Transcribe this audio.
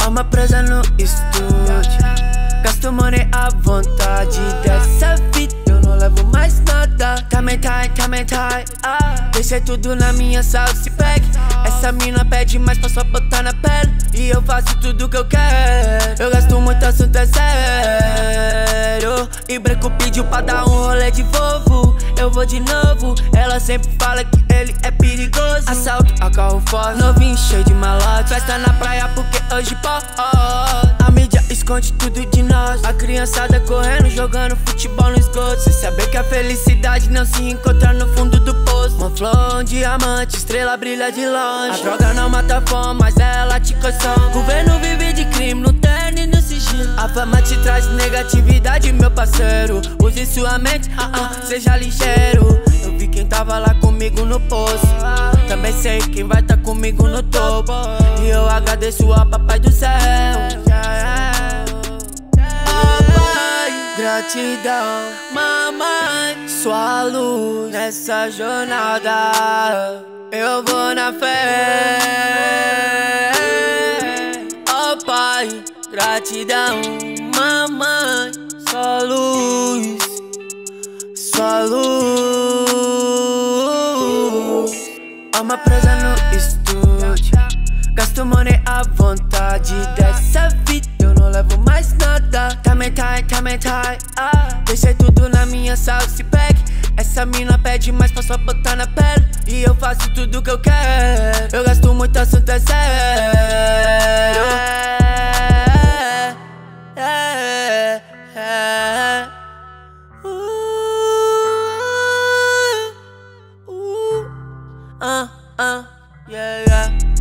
Alma presa no estúdio. Gasto money à vontade Dessa vida. Eu não levo mais nada. Também tá, também tá. Deixei tudo na minha salsa bag. Essa mina pede mais pra só botar na pele E eu faço tudo que eu quero. Eu gasto muito assunto, é sério. E Breco pediu pra dar um rolê de Volvo. Eu vou de novo. Ela sempre fala que ele é perigoso. Assalto a carro forte Novinho cheio de malote. Festa na praia porque hoje pode. A mídia esconde tudo de nós. A criançada correndo, jogando futebol no esgoto. Cê saber que a felicidade não se encontra no fundo do Uma flor, um diamante, estrela brilha de longe. A droga não mata a fome, mas ela te consome Governo vive de crime, no terno e no sigilo. A fama te traz negatividade, meu parceiro. Use sua mente, ah, ah, seja ligeiro. Eu vi quem tava lá comigo no poço. Também sei quem vai tá comigo no topo. E eu agradeço ao papai do céu. Gratidão. Mamãe, sua luz nessa jornada. Eu vou na fé. Oh pai, gratidão Mamãe, sua luz Sua luz. Alma presa no estúdio. Gasto money à vontade Dessa vida. Eu não levo mais nada. Também tá, também tá ah. Deixei tudo na minha salsa Essa mina pede mais pra só botar na pele E eu faço tudo que eu quero Eu gasto muito assunto, é sério é, é, é. Uh, uh, uh, yeah, yeah.